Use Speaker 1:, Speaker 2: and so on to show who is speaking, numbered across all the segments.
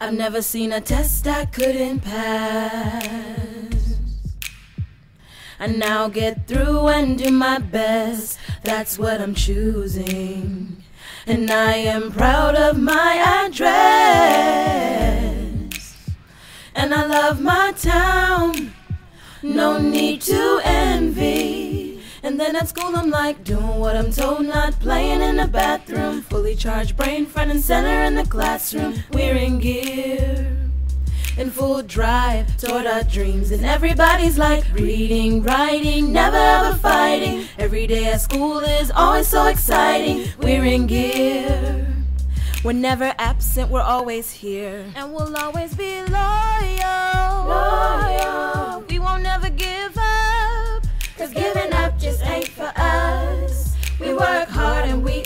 Speaker 1: I've never seen a test I couldn't pass. I now get through and do my best. That's what I'm choosing. And I am proud of my address. And I love my town. No need to envy. And then at school, I'm like doing what I'm told, not playing in the bathroom. Fully charged brain, front and center in the classroom. We're in gear in full drive toward our dreams. And everybody's like reading, writing, never ever fighting. Every day at school is always so exciting. We're in gear. We're never absent, we're always here. And we'll always be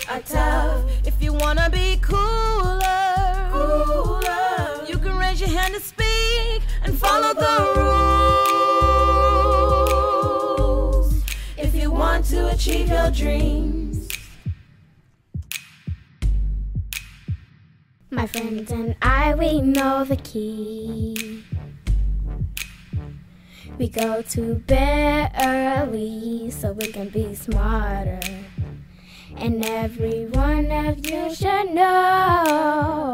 Speaker 2: hard and tough.
Speaker 1: If you wanna be cooler,
Speaker 2: Cooler.
Speaker 1: you can raise your hand to speak and follow the rules.
Speaker 2: If you want to achieve your dreams.
Speaker 3: My friends and I, we know the key. We go to bed early so we can be smarter. And every one of you should know.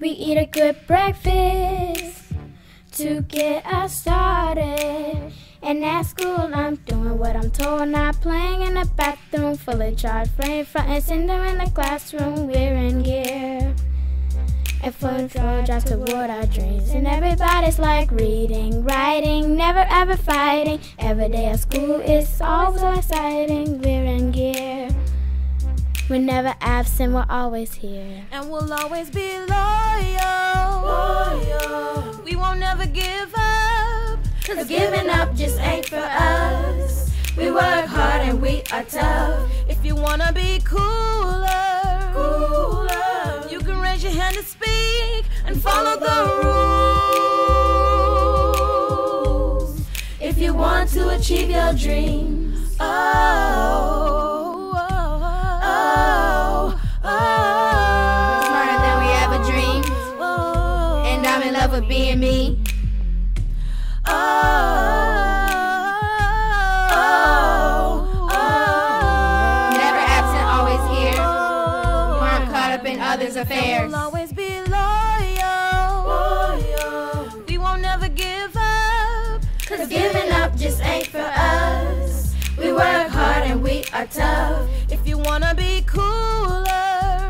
Speaker 3: We eat a good breakfast to get us started. And at school, I'm doing what I'm told, not playing in the bathroom, fully charged, flame front and center in the classroom. We're in gear and full drive toward our dreams. And everybody's like reading, writing, never ever fighting. Every day at school is always so exciting. We're in gear. We're never absent, we're always here.
Speaker 1: And we'll always be loyal.
Speaker 2: Loyal.
Speaker 1: We won't never give up.
Speaker 2: Cause giving up just ain't for us. We work hard and we are tough.
Speaker 1: If you wanna be cooler, follow the rules.
Speaker 2: If you want to achieve your dreams.
Speaker 1: Oh, oh, oh, oh.
Speaker 4: Smarter than we ever dreamed.
Speaker 1: Oh,
Speaker 4: And I'm in love with being me.
Speaker 1: oh, oh.
Speaker 4: Never absent, always here. We're caught up in others' affairs.
Speaker 1: We'll always be loyal.
Speaker 2: Cause giving up just ain't for us. We work hard and we are tough.
Speaker 1: If you wanna be cooler,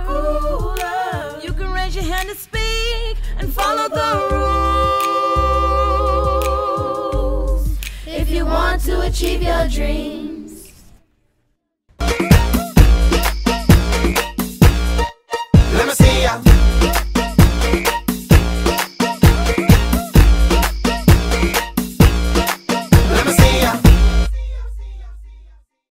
Speaker 2: Cooler.
Speaker 1: you can raise your hand to speak and follow the rules.
Speaker 2: If you want to achieve your dreams.